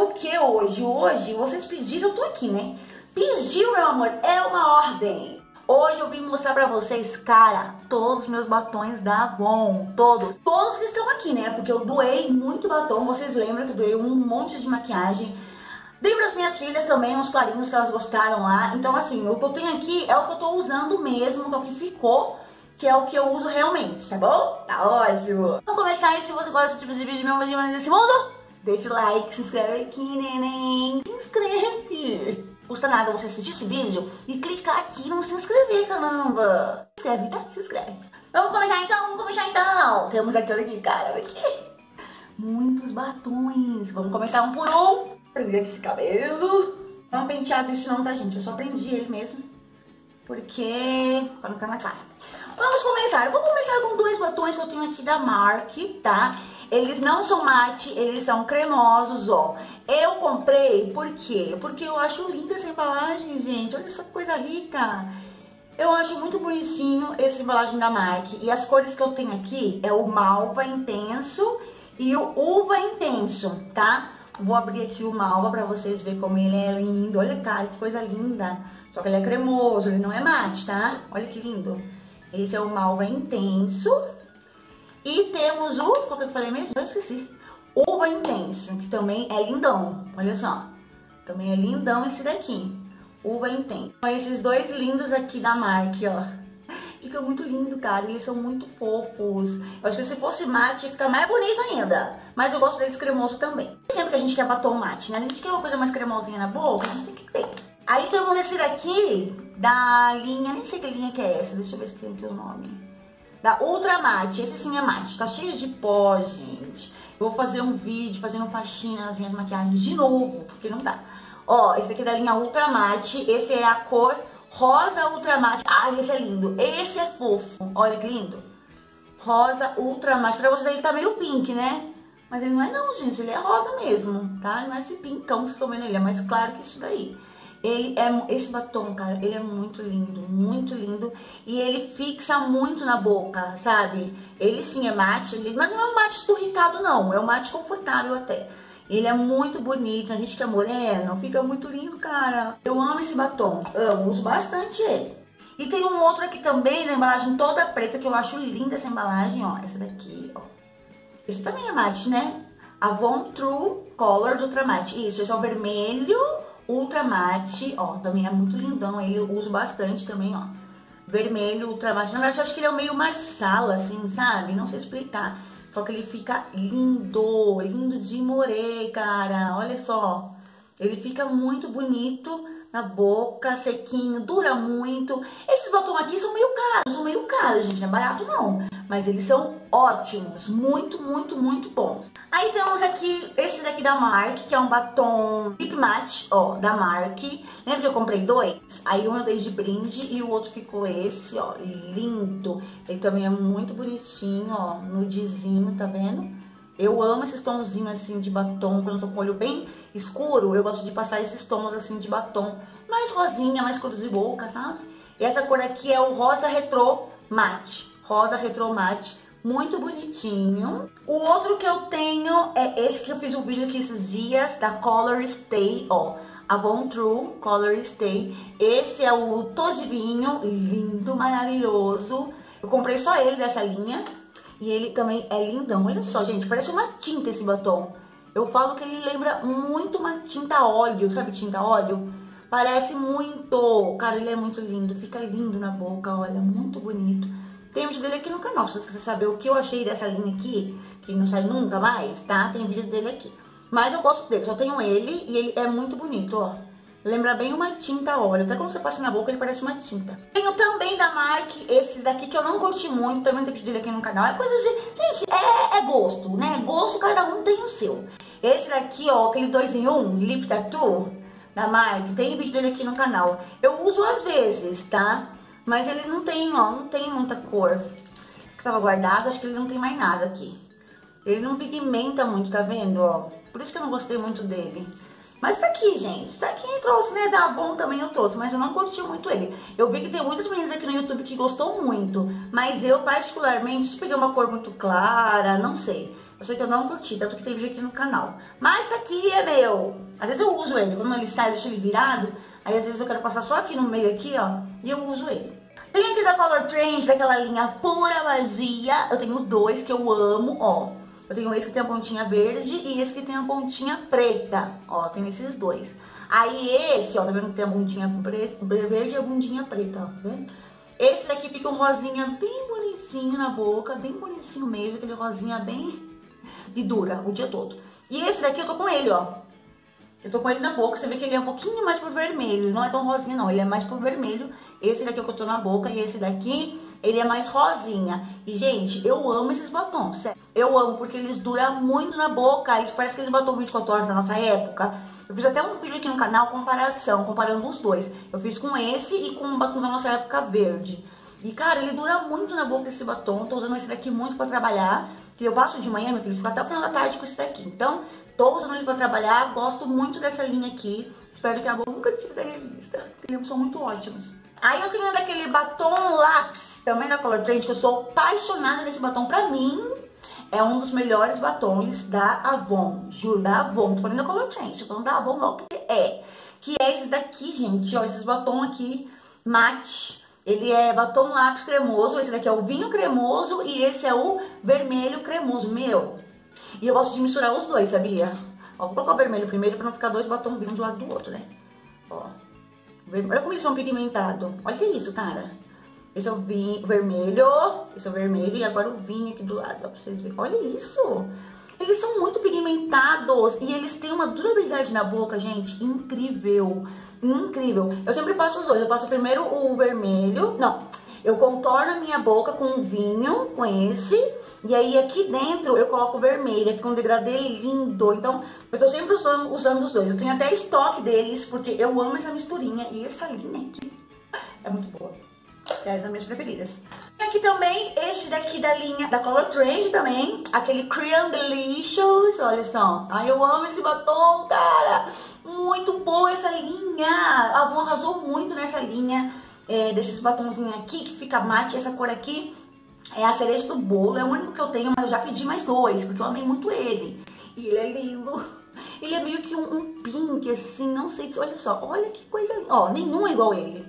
o que hoje? Hoje, vocês pediram, eu tô aqui, né? Pediu, meu amor, é uma ordem. Hoje eu vim mostrar pra vocês, cara, todos os meus batons da Avon, todos. Todos que estão aqui, né? Porque eu doei muito batom, vocês lembram que eu doei um monte de maquiagem. Dei para as minhas filhas também uns clarinhos que elas gostaram lá. Então, assim, o que eu tenho aqui é o que eu tô usando mesmo, que é o que ficou, que é o que eu uso realmente, tá bom? Tá ótimo. Vamos começar e se você gosta desse tipo de vídeo, meu mais desse mundo, deixa o like, se inscreve aqui, neném. Se inscreve. Custa nada você assistir esse vídeo e clicar aqui no se inscrever, caramba. Se inscreve, tá? Se inscreve. Vamos começar então, vamos começar então. Temos aqui, olha aqui, cara, aqui. Muitos batons. Vamos começar um por um. Prender aqui esse cabelo. Não é um penteado isso não, tá, gente? Eu só prendi ele mesmo. Porque... pra não ficar na cara. Vamos começar. Eu vou começar com dois batons que eu tenho aqui da Mark, tá? Eles não são mate, eles são cremosos, ó. Eu comprei, por quê? Porque eu acho linda essa embalagem, gente. Olha essa coisa rica. Eu acho muito bonitinho essa embalagem da MAC. E as cores que eu tenho aqui é o Malva Intenso e o Uva Intenso, tá? Vou abrir aqui o Malva pra vocês verem como ele é lindo. Olha, cara, que coisa linda. Só que ele é cremoso, ele não é mate, tá? Olha que lindo. Esse é o Malva Intenso. E temos o... Qual que eu falei mesmo? Eu esqueci. Uva Intenso, que também é lindão. Olha só. Também é lindão esse daqui. Uva Intenso. São esses dois lindos aqui da marca, ó. Fica muito lindo, cara. Eles são muito fofos. Eu acho que se fosse mate, ia ficar mais bonito ainda. Mas eu gosto deles cremoso também. Sempre que a gente quer batom mate, né? A gente quer uma coisa mais cremosinha na boca, a gente tem que ter. Aí temos esse daqui da linha, nem sei que linha que é essa. Deixa eu ver se tem aqui o nome. Da Ultra Mate. Esse sim é mate. Tá cheio de pó, gente. Eu vou fazer um vídeo fazendo faxina nas minhas maquiagens de novo, porque não dá. Ó, esse daqui é da linha Ultra Mate. Esse é a cor Rosa Ultramate. Ai, esse é lindo. Esse é fofo. Olha que lindo. Rosa Ultramate. Pra você daí ele tá meio pink, né? Mas ele não é não, gente. Ele é rosa mesmo, tá? Não é esse pincão que vocês estão vendo. Ele é mais claro que isso daí. Ele é, esse batom, cara, ele é muito lindo, muito lindo. E ele fixa muito na boca, sabe? Ele sim é mate, ele, mas não é um mate esturricado não. É um mate confortável até. Ele é muito bonito, a gente que é moreno, fica muito lindo, cara. Eu amo esse batom, amo, uso bastante ele. E tem um outro aqui também, na embalagem toda preta, que eu acho linda essa embalagem, ó. Essa daqui, ó. Esse também é mate, né? Avon True Colors Ultra Mate. Isso, esse é o vermelho Ultra Mate, ó. Também é muito lindão, ele eu uso bastante também, ó. Vermelho Ultra Mate. Na verdade, eu acho que ele é meio marsala, assim, sabe? Não sei explicar. Só que ele fica lindo, lindo de morei, cara. Olha só. Ele fica muito bonito na boca, sequinho, dura muito. Esses batom aqui são meio caros, são meio caros, gente, não é barato não. Mas eles são ótimos, muito, muito, muito bons. Aí temos aqui esse daqui da Mark, que é um batom Lip Matte, ó, da Mark. Lembra que eu comprei dois? Aí um eu dei de brinde e o outro ficou esse, ó, lindo. Ele também é muito bonitinho, ó, nudezinho, tá vendo? Eu amo esses tonzinhos assim de batom, quando eu tô com o olho bem escuro, eu gosto de passar esses tons assim de batom, mais rosinha, mais cores de boca, sabe? E essa cor aqui é o rosa retrô mate, rosa retrô mate, muito bonitinho. O outro que eu tenho é esse que eu fiz um vídeo aqui esses dias, da Color Stay, ó. Avon True Color Stay. Esse é o todinho, lindo, maravilhoso. Eu comprei só ele dessa linha. E ele também é lindão. Olha só, gente, parece uma tinta esse batom. Eu falo que ele lembra muito uma tinta óleo, sabe tinta óleo? Parece muito. Cara, ele é muito lindo. Fica lindo na boca, olha, muito bonito. Tem vídeo dele aqui no canal, se você quiser saber o que eu achei dessa linha aqui, que não sai nunca mais, tá? Tem vídeo dele aqui. Mas eu gosto dele, só tenho ele e ele é muito bonito, ó. Lembra bem uma tinta óleo. Até quando você passa na boca, ele parece uma tinta. Tenho também da Mark esses daqui que eu não curti muito. Também vídeo dele aqui no canal. É coisa de... Gente, é, é gosto, né? Gosto, cada um tem o seu. Esse daqui, ó, aquele 2 em 1, um, Lip Tattoo, da Mark. Tem vídeo dele aqui no canal. Eu uso às vezes, tá? Mas ele não tem, ó, não tem muita cor. Que tava guardado, acho que ele não tem mais nada aqui. Ele não pigmenta muito, tá vendo, ó? Por isso que eu não gostei muito dele. Mas tá aqui, gente. Tá aqui, trouxe, né? Da Avon também eu trouxe, mas eu não curti muito ele. Eu vi que tem muitas meninas aqui no YouTube que gostou muito, mas eu particularmente peguei uma cor muito clara, não sei. Eu sei que eu não curti, tanto que tem vídeo aqui no canal. Mas tá aqui, é meu. Às vezes eu uso ele, quando ele sai, eu deixo ele virado. Aí às vezes eu quero passar só aqui no meio aqui, ó, e eu uso ele. Tem aqui da Color Trend, daquela linha pura magia. Eu tenho dois que eu amo, ó. Eu tenho esse que tem a pontinha verde e esse que tem a pontinha preta. Ó, tenho esses dois. Aí esse, ó, tá vendo que tem a bundinha verde e a bundinha preta, ó, tá vendo? Esse daqui fica um rosinha bem bonitinho na boca, bem bonitinho mesmo, aquele rosinha bem de dura o dia todo. E esse daqui eu tô com ele, ó. Eu tô com ele na boca, você vê que ele é um pouquinho mais pro vermelho, não é tão rosinha não, ele é mais pro vermelho. Esse daqui é que eu tô na boca e esse daqui, ele é mais rosinha. E, gente, eu amo esses batons, sério. Eu amo porque eles duram muito na boca, isso parece que eles batom 24 horas da nossa época. Eu fiz até um vídeo aqui no canal, comparação, comparando os dois. Eu fiz com esse e com o batom da nossa época verde. E, cara, ele dura muito na boca esse batom. Tô usando esse daqui muito pra trabalhar. Que eu passo de manhã, meu filho, fico até o final da tarde com esse daqui. Então, tô usando ele pra trabalhar. Gosto muito dessa linha aqui. Espero que a boca nunca tire da revista. Eles são muito ótimos. Aí eu tenho daquele batom lápis, também da Color Trend, que eu sou apaixonada nesse batom. Pra mim, é um dos melhores batons da Avon. Juro, da Avon. Tô falando da Color Trend, tô falando da Avon não, porque é. Que é esses daqui, gente, ó, esses batom aqui, mate. Ele é batom lápis cremoso, esse daqui é o vinho cremoso e esse é o vermelho cremoso, meu. E eu gosto de misturar os dois, sabia? Ó, vou colocar o vermelho primeiro pra não ficar dois batons vindo do lado do outro, né? Ó. Olha como eles são pigmentados. Olha isso, cara. Esse é o vinho vermelho, esse é o vermelho e agora o vinho aqui do lado, ó, pra vocês verem. Olha isso! Eles são muito pigmentados e eles têm uma durabilidade na boca, gente, incrível. Incrível. Eu sempre passo os dois. Eu passo primeiro o vermelho, não, eu contorno a minha boca com um vinho, com esse, e aí aqui dentro eu coloco vermelho, fica um degradê lindo. Então, eu tô sempre usando, usando os dois. Eu tenho até estoque deles, porque eu amo essa misturinha. E essa linha aqui é muito boa. É das minhas preferidas. E aqui também, esse daqui da linha da Color Trend também, aquele Cream Delicious, olha só. Ai, eu amo esse batom, cara. Muito boa essa linha. A Avon arrasou muito nessa linha é, desses batonzinhos aqui, que fica mate. Essa cor aqui é a cereja do bolo, é o único que eu tenho, mas eu já pedi mais dois, porque eu amei muito ele. E ele é lindo. Ele é meio que um, um pink, assim, não sei, olha só, olha que coisa linda. Ó, nenhum é igual ele.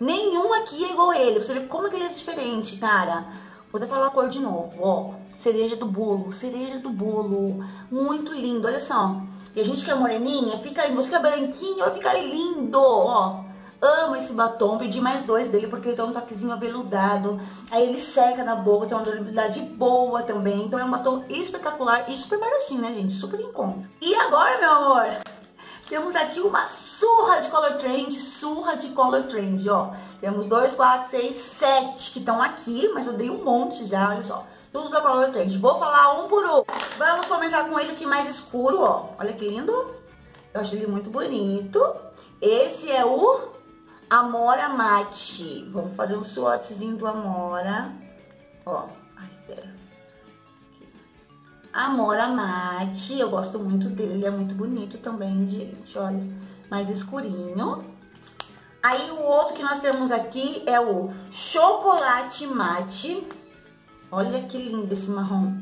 Nenhum aqui é igual ele. Você vê como que ele é diferente, cara. Vou até falar a cor de novo, ó. Cereja do bolo, cereja do bolo. Muito lindo, olha só. E a gente que é moreninha, fica você que é branquinho, vai ficar lindo, ó. Amo esse batom, pedi mais dois dele porque ele tem um toquezinho aveludado. Aí ele seca na boca, tem uma durabilidade boa também. Então é um batom espetacular e super baratinho, né, gente? Super em conta. E agora, meu amor, temos aqui uma surra de color trend, surra de color trend, ó. Temos dois, quatro, seis, sete que estão aqui, mas eu dei um monte já, olha só. Tudo da color trend. Vou falar um por um. Vamos começar com esse aqui mais escuro, ó. Olha que lindo. Eu achei ele muito bonito. Esse é o Amora Mate. Vamos fazer um swatchzinho do Amora. Ó. Ai, pera. Amora Mate, eu gosto muito dele, ele é muito bonito também, gente, olha, mais escurinho. Aí o outro que nós temos aqui é o Chocolate Mate. Olha que lindo esse marrom.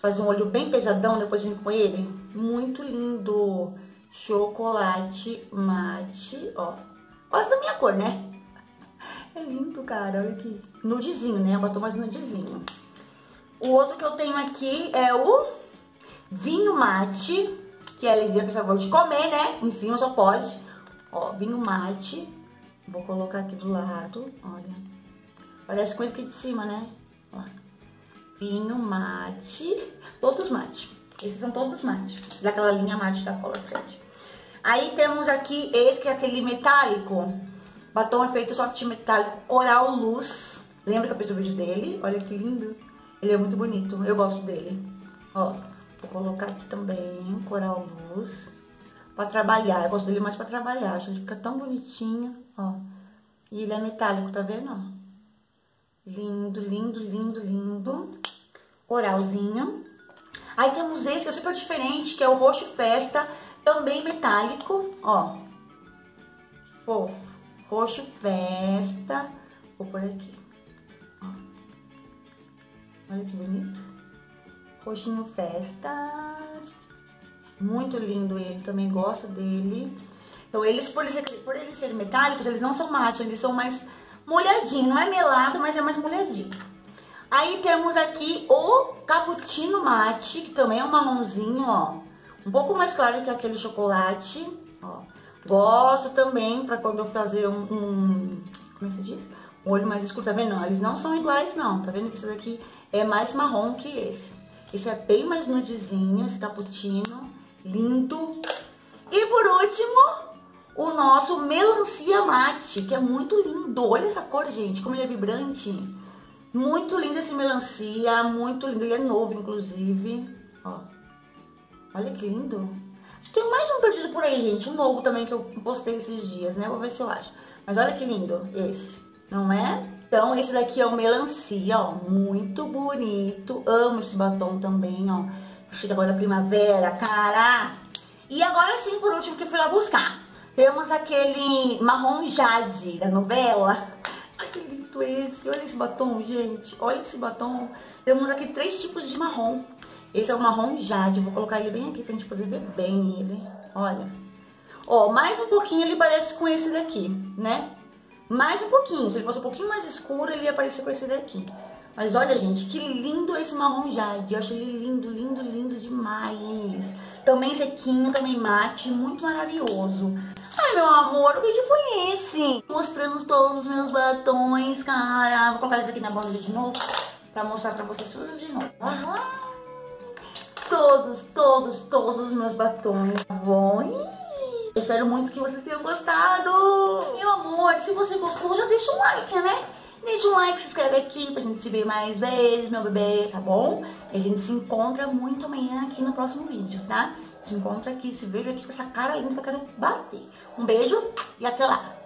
Faz um olho bem pesadão, depois vem com ele. Muito lindo. Chocolate Mate, ó. Quase da minha cor, né? É lindo, cara, olha aqui. Nudezinho, né? Botou mais nudezinho. O outro que eu tenho aqui é o vinho mate, que a Elisinha fez favor de comer, né? Em cima só pode. Ó, vinho mate. Vou colocar aqui do lado, olha. Parece coisa aqui de cima, né? Ó. Vinho mate. Todos mate. Esses são todos mate. Daquela linha mate da Color Trend. Aí temos aqui esse que é aquele metálico. Batom efeito soft metálico Coral Luz. Lembra que eu fiz o vídeo dele? Olha que lindo. Ele é muito bonito, eu gosto dele. Ó, vou colocar aqui também, coral luz. Pra trabalhar, eu gosto dele mais pra trabalhar, acho que ele fica tão bonitinho, ó. E ele é metálico, tá vendo? Lindo, lindo, lindo, lindo. Coralzinho. Aí temos esse que é super diferente, que é o roxo festa, também metálico, ó. Fofo. Roxo festa. Vou por aqui. Olha que bonito. roxinho festa. Muito lindo ele, também gosto dele. Então eles, por eles, por eles serem metálicos, eles não são mate, eles são mais molhadinho. Não é melado, mas é mais molhadinho. Aí temos aqui o cappuccino mate, que também é um marronzinho, ó. Um pouco mais claro que aquele chocolate, ó. Gosto também para quando eu fazer um, um, como é se diz? Um olho mais escuro, tá vendo? Não, eles não são iguais não, tá vendo que esse daqui é mais marrom que esse. Esse é bem mais nudezinho, esse cappuccino, lindo. E por último, o nosso melancia mate, que é muito lindo. Olha essa cor, gente, como ele é vibrante. Muito lindo esse melancia, muito lindo. Ele é novo, inclusive. Ó. Olha que lindo. Tem mais um perdido por aí, gente. Um novo também que eu postei esses dias, né? Vou ver se eu acho. Mas olha que lindo esse, não é? Então, esse daqui é o melancia, ó. Muito bonito. Amo esse batom também, ó. Chega agora a primavera, cara. E agora sim, por último, que eu fui lá buscar. Temos aquele marrom jade da novela. Ai, que lindo esse. Olha esse batom, gente. Olha esse batom. Temos aqui três tipos de marrom. Esse é o marrom jade. Vou colocar ele bem aqui pra gente poder ver bem ele. Olha. Ó, mais um pouquinho ele parece com esse daqui, né? Mais um pouquinho. Se ele fosse um pouquinho mais escuro, ele ia parecer com esse daqui. Mas olha, gente, que lindo esse marrom jade. Eu acho ele lindo, lindo, lindo demais. Também sequinho, também mate, muito maravilhoso. Ai, meu amor, o vídeo foi esse. Mostrando todos os meus batons, cara. Vou colocar isso aqui na banda de novo pra mostrar pra vocês tudo de novo. Ah todos, todos, todos os meus batons bom. Espero muito que vocês tenham gostado. Meu amor, se você gostou, já deixa um like, né? Deixa um like, se inscreve aqui pra gente se ver mais vezes, meu bebê, tá bom? E a gente se encontra muito amanhã aqui no próximo vídeo, tá? Se encontra aqui, se vejo aqui com essa cara linda que eu quero bater. Um beijo e até lá!